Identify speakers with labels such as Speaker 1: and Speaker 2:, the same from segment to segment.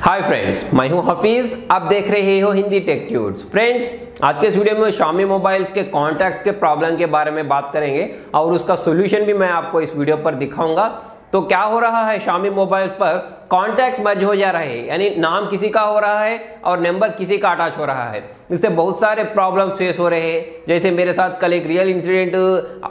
Speaker 1: Hi friends मैं हूँ हफीज आप देख रहे हो हिंदी टेक ट्यूट्स फ्रेंड्स आज के इस वीडियो में शामी मोबाइल्स के कॉन्टैक्ट्स के प्रॉब्लम के बारे में बात करेंगे और उसका सोल्यूशन भी मैं आपको इस वीडियो पर दिखाऊँगा। तो क्या हो रहा है शामी मोबाइल्स पर? कॉन्टैक्ट मर्ज हो जा रहे हैं, यानी नाम किसी का हो रहा है और नंबर किसी का अटैच हो रहा है। इससे बहुत सारे प्रॉब्लम फेस हो रहे हैं। जैसे मेरे साथ कल एक रियल इंसिडेंट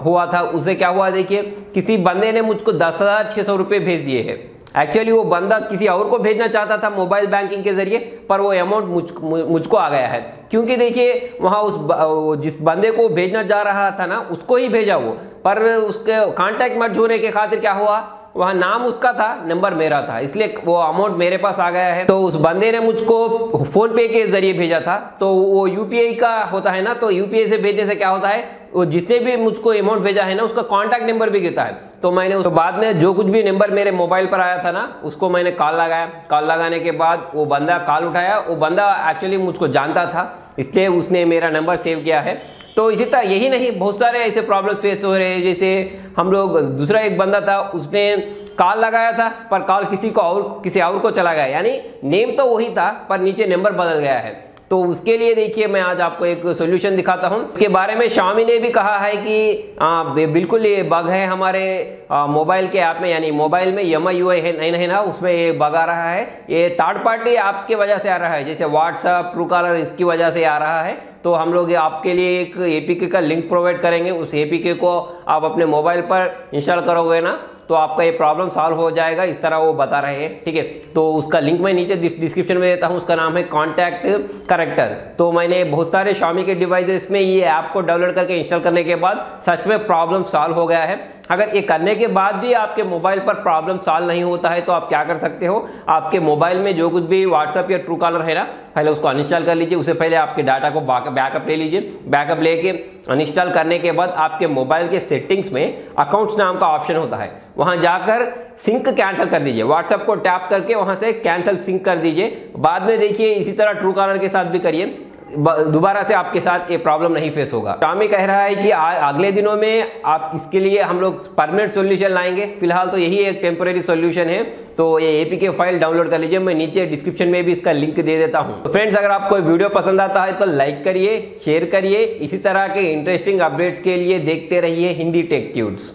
Speaker 1: हुआ था उससे क्या हुआ देखिए? किसी बंदे ने मुझको दस हज़ार छः सौ रुपये भेज दिए हैं। एक्चुअली वो बंदा किसी और को भेजना चाहता था मोबाइल बैंकिंग के ज़रिए, पर वो अमाउंट मुझ मुझको आ गया है। क्योंकि देखिए, वहाँ उस जिस बंदे को भेजना जा रहा था ना, उसको ही भेजा वो। पर उसके कांटेक्ट मर्ज होने के खातिर क्या हुआ? वहाँ नाम उसका था, नंबर मेरा था। इसलिए वो अमाउंट मेरे पास आ गया है। तो उस बंदे ने मुझको फ़ोन पे के ज़रिए भेजा था। तो वो यूपीआई का होता है ना तो यूपीआई से भेजने से क्या होता है, वो जिसने भी मुझको अमाउंट भेजा है ना, उसका कॉन्टैक्ट नंबर भी गिरता है। तो मैंने उस बाद में जो कुछ भी नंबर मेरे मोबाइल पर आया था ना, उसको मैंने कॉल लगाया। कॉल लगाने के बाद वो बंदा कॉल उठाया। वो बंदा एक्चुअली मुझको जानता था, इसलिए उसने मेरा नंबर सेव किया है। तो इसी तरह यही नहीं, बहुत सारे ऐसे प्रॉब्लम फेस हो रहे हैं, जैसे हम लोग, दूसरा एक बंदा था, उसने कॉल लगाया था, पर कॉल किसी को और, किसी और को चला गया। यानी नेम तो वही था, पर नीचे नंबर बदल गया है। तो उसके लिए देखिए मैं आज आपको एक सोल्यूशन दिखाता हूँ। इसके बारे में शामी ने भी कहा है कि आ, बिल्कुल ये बग है हमारे मोबाइल के ऐप में यानी मोबाइल में यम यू है नहीं नहीं ना उसमें ये बग आ रहा है। ये थर्ड पार्टी ऐप्स की वजह से आ रहा है जैसे व्हाट्सअप ट्रू कॉलर इसकी वजह से आ रहा है। तो हम लोग आपके लिए एक एपीके का लिंक प्रोवाइड करेंगे। उस एपीके को आप अपने मोबाइल पर इंस्टॉल करोगे ना तो आपका ये प्रॉब्लम सॉल्व हो जाएगा, इस तरह वो बता रहे हैं, ठीक है? तो उसका लिंक मैं नीचे डिस्क्रिप्शन में देता हूँ, उसका नाम है कॉन्टैक्ट करेक्टर तो मैंने बहुत सारे शामी के डिवाइसेस में ये ऐप को डाउनलोड करके इंस्टॉल करने के बाद सच में प्रॉब्लम सॉल्व हो गया है। अगर ये करने के बाद भी आपके मोबाइल पर प्रॉब्लम सॉल्व नहीं होता है तो आप क्या कर सकते हो? आपके मोबाइल में जो कुछ भी व्हाट्सअप या ट्रू कॉलर है ना, पहले उसको अनइंस्टॉल कर लीजिए, उससे पहले आपके डाटा को बैकअप ले लीजिए। बैकअप लेके अनइंस्टॉल करने के बाद आपके मोबाइल के सेटिंग्स में अकाउंट्स नाम का ऑप्शन होता है। वहाँ जाकर सिंक कैंसिल कर दीजिए। व्हाट्सएप को टैप करके वहाँ से कैंसिल सिंक कर दीजिए। बाद में देखिए इसी तरह ट्रू कॉलर के साथ भी करिए। दोबारा से आपके साथ ये प्रॉब्लम नहीं फेस होगा। शामी कह रहा है कि अगले दिनों में आप इसके लिए हम लोग परमानेंट सॉल्यूशन लाएँगे। फ़िलहाल तो यही एक टेम्पोरेरी सॉल्यूशन है। तो ये एपीके फ़ाइल डाउनलोड कर लीजिए। मैं नीचे डिस्क्रिप्शन में भी इसका लिंक दे देता हूँ। तो फ्रेंड्स अगर आपको वीडियो पसंद आता है तो लाइक करिए शेयर करिए। इसी तरह के इंटरेस्टिंग अपडेट्स के लिए देखते रहिए हिंदी टेक ट्यूट्स